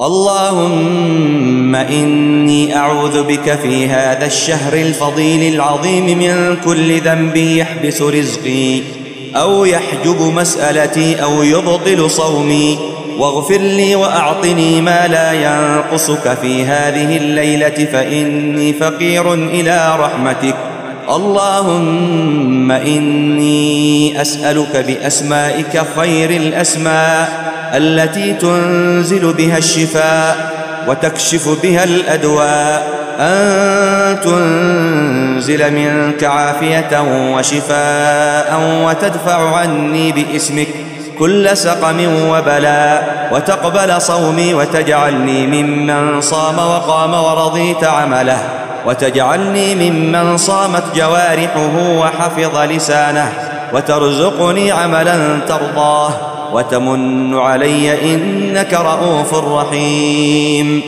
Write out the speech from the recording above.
اللهم إني أعوذ بك في هذا الشهر الفضيل العظيم من كل ذنب يحبس رزقي أو يحجب مسألتي أو يبطل صومي واغفر لي وأعطني ما لا ينقصك في هذه الليلة فإني فقير إلى رحمتك اللهم إني أسألك بأسمائك خير الأسماء التي تنزل بها الشفاء وتكشف بها الأدواء أن تنزل منك عافية وشفاء وتدفع عني باسمك كل سقم وبلاء وتقبل صومي وتجعلني ممن صام وقام ورضيت عمله وتجعلني ممن صامت جوارحه وحفظ لسانه وترزقني عملا ترضاه وتمن علي إنك رؤوف رحيم.